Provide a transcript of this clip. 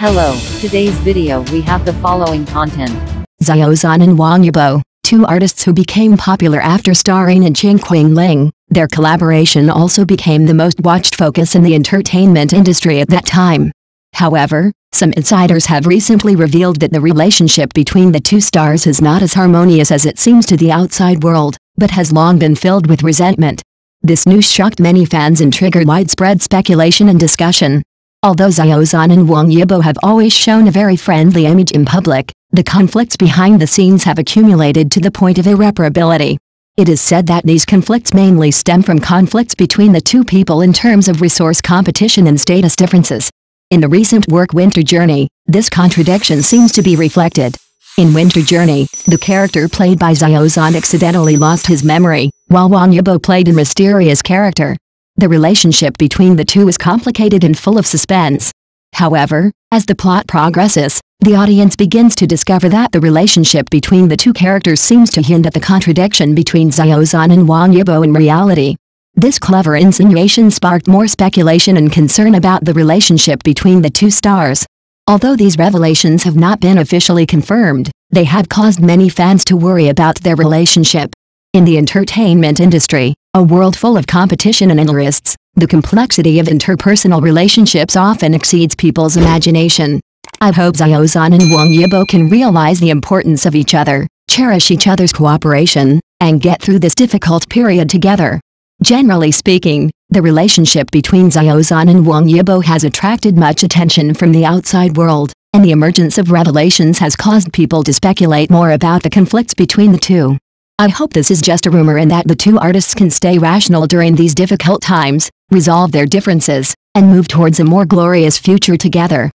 Hello, today's video we have the following content. Xiao Zhan and Wang Yibo, two artists who became popular after starring in Qing Ling. Their collaboration also became the most watched focus in the entertainment industry at that time. However, some insiders have recently revealed that the relationship between the two stars is not as harmonious as it seems to the outside world, but has long been filled with resentment. This news shocked many fans and triggered widespread speculation and discussion. Although Xiao Zhan and Wang Yibo have always shown a very friendly image in public, the conflicts behind the scenes have accumulated to the point of irreparability. It is said that these conflicts mainly stem from conflicts between the two people in terms of resource competition and status differences. In the recent work Winter Journey, this contradiction seems to be reflected. In Winter Journey, the character played by Xiao Zhan accidentally lost his memory, while Wang Yibo played a mysterious character. The relationship between the two is complicated and full of suspense. However, as the plot progresses, the audience begins to discover that the relationship between the two characters seems to hint at the contradiction between Xiao Zhan and Wang Yibo in reality. This clever insinuation sparked more speculation and concern about the relationship between the two stars. Although these revelations have not been officially confirmed, they have caused many fans to worry about their relationship. In the entertainment industry, a world full of competition and interests, the complexity of interpersonal relationships often exceeds people's imagination. I hope Xiao Zhan and Wang Yibo can realize the importance of each other, cherish each other's cooperation, and get through this difficult period together. Generally speaking, the relationship between Xiao Zhan and Wang Yibo has attracted much attention from the outside world, and the emergence of revelations has caused people to speculate more about the conflicts between the two. I hope this is just a rumor and that the two artists can stay rational during these difficult times, resolve their differences, and move towards a more glorious future together.